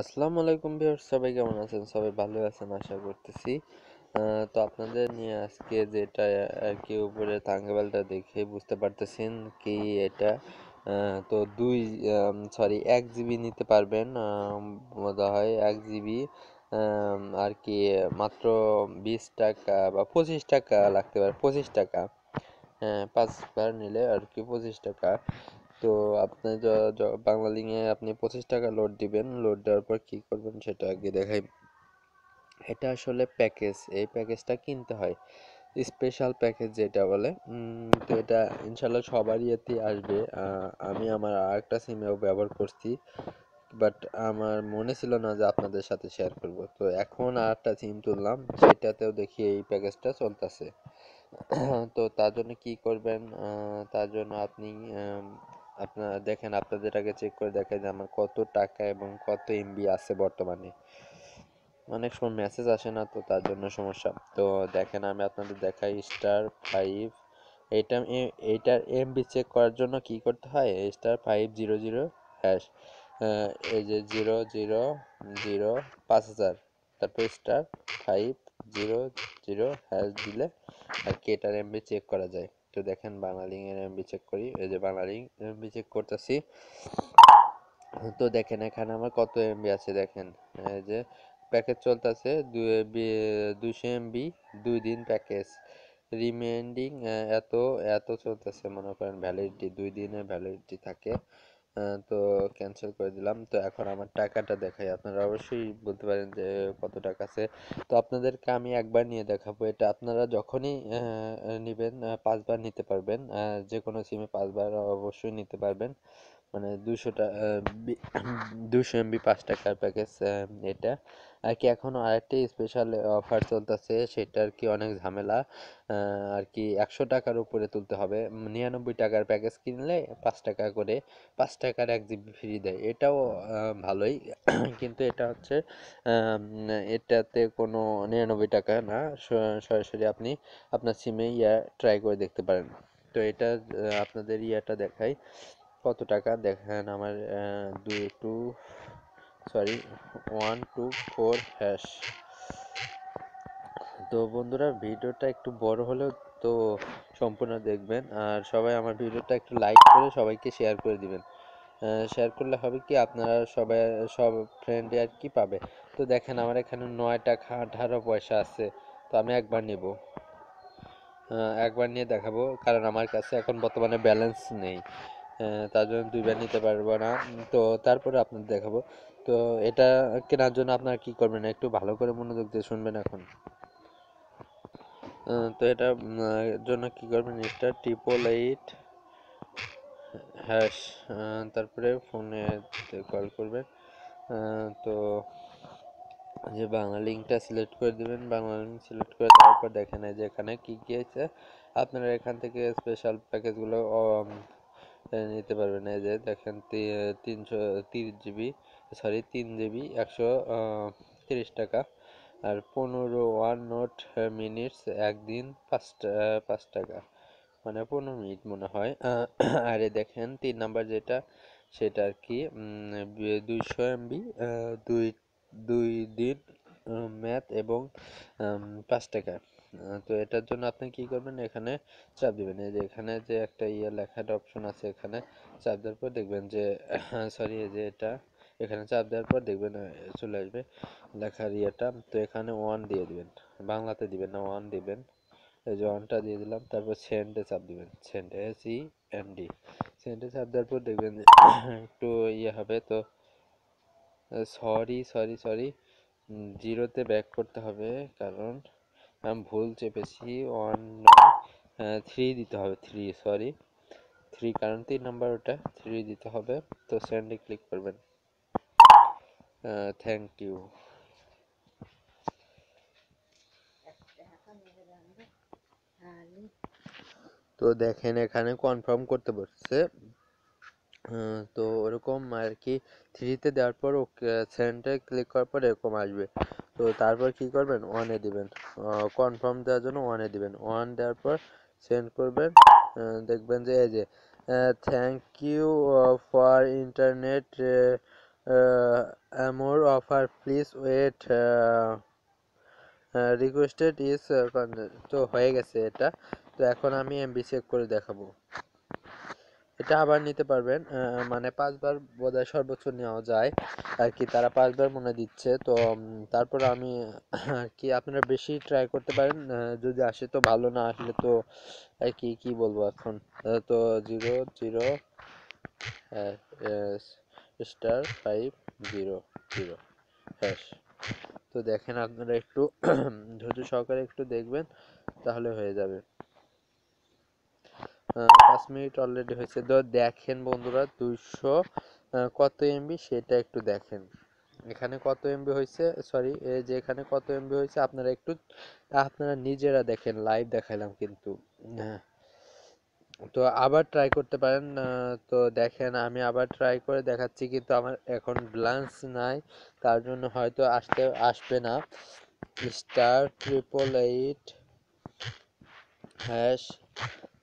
আসসালামু আলাইকুম ভিউয়ার্স, সবাই কেমন আছেন? সবাই ভালো আছেন, আশা করতেছি। তো আপনাদের নিয়ে আজকে যেটা আর কি উপরে থাঙ্গাবেলটা দেখে বুঝতে পারতেছেন কি এটা। তো দুই সরি এক জিবি নিতে পারবেন মনে হয় এক জিবি। আর কি মাত্র বিশ টাকা বা পঁচিশ টাকা লাগতে পারে, পঁচিশ টাকা। হ্যাঁ পাঁচবার নিলে আর কি পঁচিশ টাকা। তো আপনি বাংলা লিঙ্কে আপনি পঁচিশ টাকা লোড দিবেন লোড দেওয়ার পর কি করবেন সেটা আগে দেখাই। এটা আসলে প্যাকেজ এই প্যাকেজটা কিনতে হয়। স্পেশাল প্যাকেজ যেটা বলে তো এটা ইনশাল্লাহ সবারই এতে আসবে। আমি আমার আরেকটা সিমেও ব্যবহার করছি বাট আমার মনে ছিল না যে আপনাদের সাথে শেয়ার করব। তো এখন আরেকটা সিম তুললাম, সেটাতেও দেখি এই প্যাকেজটা চলতেছে। তো তার জন্য কি করবেন? তার জন্য আপনি আপনার দেখেন, আপনাদের আগে চেক করে দেখেন যে আমার কত টাকা এবং কত এমবি আছে বর্তমানে। অনেক সময় মেসেজ আসে না তো তার জন্য সমস্যা। তো দেখেন, আমি আপনাদের দেখাই স্টার ফাইভ এইটা এ- এইটার এমবি চেক করার জন্য কি করতে হয়? Star five zero zero hash এই যে জিরো জিরো জিরো পাঁচ হাজার। তারপর star five zero zero hash দিলে আর কি এটার এমবি চেক করা যায়। তো দেখেন বাংলালিং এর এমবি চেক করি। এই যে বাংলালিং এমবি চেক করতেছি। তো দেখেন, এখানে আমার কত এমবি আছে দেখেন। এই যে প্যাকেজ চলতেছে দুইশো এমবি দুই দিন প্যাকেজ রিমেন্ডিং এত এত চলতেছে মনে করেন ভ্যালিডিটি দুই দিনের ভ্যালিডিটি থাকে। তো ক্যান্সেল করে দিলাম। তো এখন আমার টাকাটা দেখাই। আপনারা অবশ্যই বলতে পারেন যে কত টাকা আছে। তো আপনাদেরকে আমি একবার নিয়ে দেখাবো। এটা আপনারা যখনই নেবেন পাঁচবার নিতে পারবেন। যে কোনো সিমে পাঁচবার অবশ্যই নিতে পারবেন। মানে দুশো টাকা দুশো এমবি পাঁচ টাকার প্যাকেজ এটা। আর কি এখনও আরেকটি স্পেশাল অফার চলতেছে, সেটা আর কি অনেক ঝামেলা। আর কি একশো টাকার উপরে তুলতে হবে। নিরানব্বই টাকার প্যাকেজ কিনলে পাঁচ টাকা করে, পাঁচ টাকার এক জিবি ফ্রি দেয়। এটাও ভালোই। কিন্তু এটা হচ্ছে এটাতে কোনো নিরানব্বই টাকা না সরাসরি আপনি আপনার সিমে ইয়া ট্রাই করে দেখতে পারেন। তো এটা আপনাদের ইয়াটা দেখাই। কত টাকা? দেখেন আমার দু two sorry one two four hash তো বন্ধুরা, ভিডিওটা একটু বড় হলেও তো সম্পূর্ণ দেখবেন। আর সবাই আমার ভিডিওটা একটু লাইক করে সবাইকে শেয়ার করে দিবেন। শেয়ার করলে হবে কি, আপনারা সবাই, সব ফ্রেন্ডে আর কি পাবে। তো দেখেন আমার এখানে নয় টাকা আঠারো পয়সা আছে, তো আমি একবার নেব। একবার নিয়ে দেখাবো, কারণ আমার কাছে এখন বর্তমানে ব্যালেন্স নেই। তার জন্য দুইবার নিতে পারব না। তো তারপরে আপনাদের দেখাবো। তো এটা কেনার জন্য আপনারা কি করবেন? একটু ভালো করে মনোযোগ দিয়ে শুনবেন এখন। তো এটা জন্য কি করবেন? স্টার ট্রিপল এইট হ্যাশ তারপরে ফোনে কল করবেন। তো যে বাংলা লিঙ্কটা সিলেক্ট করে দিবেন। বাংলা লিঙ্ক সিলেক্ট করে দেওয়ার পর দেখেন যে এখানে কি কি আছে। আপনারা এখান থেকে স্পেশাল প্যাকেজগুলো নিতে পারবেন। এই যে দেখেন তিনশো, তিরিশ জিবি সরি তিন জিবি, একশো তিরিশ টাকা। আর পনেরো ওয়ান নোট মিনিটস, একদিন পাঁচ পাঁচ টাকা। মানে পনেরো মিনিট মনে হয়। আর দেখেন, তিন নাম্বার যেটা, সেটা আর কি দুইশো এমবি দুই দুই দিন ম্যাথ এবং পাঁচ টাকা। তো এটার জন্য আপনি কি করবেন? এখানে চাপ দিবেন। এই যে এখানে যে একটা ইয়ে লেখার অপশন আছে এখানে চাপ দেওয়ার পর দেখবেন যে সরি এই যে এটা, এখানে চাপ দেওয়ার পর দেখবেন চলে আসবে লেখার ইয়েটা। তো এখানে ওয়ান দিয়ে দিবেন। বাংলাতে দিবেন না ওয়ান দিবেন। এই যে ওয়ানটা দিয়ে দিলাম, তারপর সেন্ডে চাপ দিবেন। Send S E N D সেন্ডে চাপ দেওয়ার পর দেখবেন যে একটু ইয়ে হবে। তো সরি সরি সরি জিরোতে ব্যাক করতে হবে, কারণ আমি ভুল চেপেছি। ওয়ান থ্রি দিতে হবে থ্রি সরি থ্রি কারণ তিন নাম্বার ওটা থ্রি দিতে হবে। তো সেন্ডে ক্লিক করবেন। থ্যাংক ইউ তো দেখেন এখানে কনফার্ম করতে বলছে তো ওরকম আর কি থ্রিতে দেওয়ার পর সেন্টে ক্লিক করার পর এরকম আসবে। তো তারপর কি করবেন? ওয়ানে দিবেন। কনফার্ম দেওয়ার জন্য ওয়ানে দিবেন। ওয়ান দেওয়ার পর সেন্ড করবেন। দেখবেন যে এই যে thank you for internet more offer please wait requested is তো হয়ে গেছে এটা। তো এখন আমি এমবি চেক করে দেখাবো। এটা আবার নিতে পারবেন মানে পাঁচবার বোধহয় সর্বোচ্চ নেওয়া যায়। আর কি তারা পাঁচবার মনে দিচ্ছে, তো তারপর আমি, আর কি আপনারা বেশি ট্রাই করতে পারেন যদি আসে তো ভালো, না আসলে তো, আর কি কি বলব এখন? তো zero zero star five zero zero hash তো দেখেন আপনারা একটু, ধৈর্য সহকারে একটু দেখবেন, তাহলে হয়ে যাবে। পাঁচ মিনিট অলরেডি হয়েছে। তো দেখেন বন্ধুরা, দুইশো কত এমবি সেটা একটু দেখেন। এখানে কত এমবি হয়েছে? সরি যে এখানে কত এমবি হয়েছে, আপনারা একটু, আপনারা নিজেরা দেখেন লাইভ দেখাইলাম কিন্তু। হ্যাঁ। তো আবার ট্রাই করতে পারেন তো দেখেন, আমি আবার ট্রাই করে দেখাচ্ছি, কিন্তু আমার এখন ব্যালেন্স নাই, তার জন্য হয়তো আসতে, আসবে না। স্টার ট্রিপল এইট হ্যাশ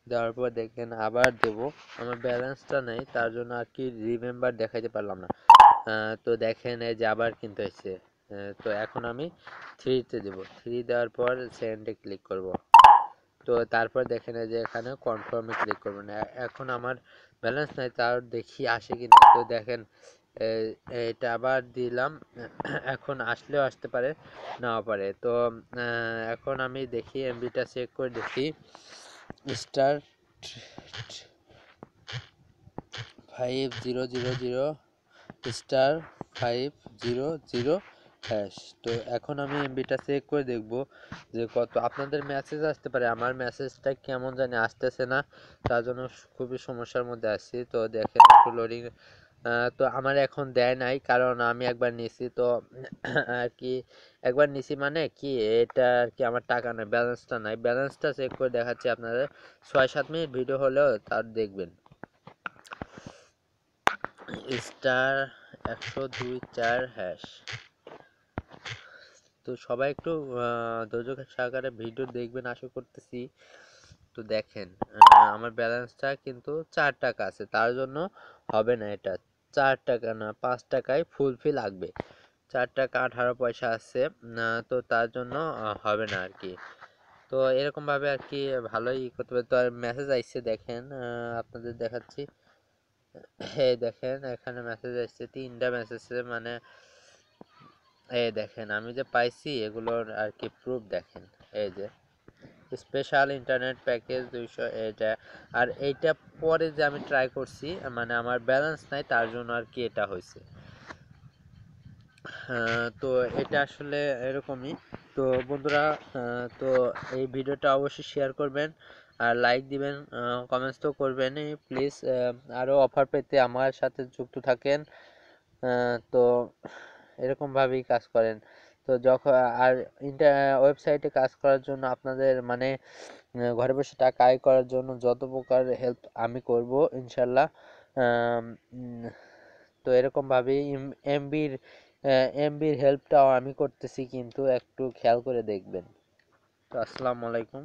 দেওয়ার পর দেখেন আবার দেব। আমার ব্যালেন্সটা নেই, তার জন্য আর কি রিমেম্বার দেখাইতে পারলাম না। তো দেখেন এই যে আবার কিন্তু এসছে। তো এখন আমি থ্রিতে দেব। থ্রি দেওয়ার পর সেন্ডে ক্লিক করব। তো তারপর দেখেন যে এখানে কনফার্মে ক্লিক করবেন এ- এখন আমার ব্যালেন্স নাই তার দেখি আসে কিনা। তো দেখেন এটা আবার দিলাম। এখন আসলেও আসতে পারে, নাও পারে। তো এখন আমি দেখি এমবিটা চেক করে দেখি। Star five zero zero zero, star five zero zero hash তো এখন আমি এমবিটা চেক করে দেখব যে কত, আপনাদের মেসেজ আসতে পারে, আমার মেসেজটা কেমন জানি আসতেছে না, তার জন্য খুবই সমস্যার মধ্যে আছি। তো দেখেন, একটু লোডিং তো আমার এখন দেয় নাই। কারণ আমি একবার নিছি, তো আর কি, একবার নিছি মানে কি, এটা আর কি আমার টাকা নাই ব্যালেন্সটা নাই। ব্যালেন্সটা চেক করে দেখাচ্ছি আপনাদের। ছয় সাত মিনিট ভিডিও হলেও তার দেখবেন। স্টার একশো দুই চার হ্যাশ তো সবাই একটু ধৈর্য সহকারে ভিডিও দেখবেন, আশা করতেছি। তো দেখেন আমার ব্যালেন্সটা কিন্তু চার টাকা আছে, তার জন্য হবে না এটা। চার টাকা না, পাঁচ টাকায় ফুলফিল লাগবে। চার টাকা আঠারো পয়সা আছে তো তার জন্য হবে না আর কি তো এরকম ভাবে আর কি ভালোই করতে পারে তো আর মেসেজ আসছে, দেখেন আপনাদের দেখাচ্ছি। এই দেখেন, এখানে মেসেজ আসছে, তিনটা মেসেজ মানে এই দেখেন, আমি যে পাইছি, এগুলোর আর কি প্রুফ দেখেন, এই যে। স্পেশাল ইন্টারনেট প্যাকেজ দুইশো এটা। আর এইটা পরে যে আমি ট্রাই করছি মানে আমার ব্যালেন্স নাই, তার জন্য আর কি এটা হয়েছে। তো এটা আসলে এরকমই। তো বন্ধুরা তো এই ভিডিওটা অবশ্যই শেয়ার করবেন আর লাইক দিবেন কমেন্টস তো করবেনই। প্লিজ আরও অফার পেতে আমার সাথে যুক্ত থাকেন। তো এরকমভাবেই কাজ করেন। তো যখন, আর ইন্টার ওয়েবসাইটে কাজ করার জন্য আপনাদের মানে ঘরে বসে টাকা আয় করার জন্য যত প্রকার হেল্প আমি করব, ইনশাল্লাহ তো এরকমভাবেই এমবির এমবির হেল্পটাও আমি করতেছি, কিন্তু একটু খেয়াল করে দেখবেন। তো আসসালামু আলাইকুম।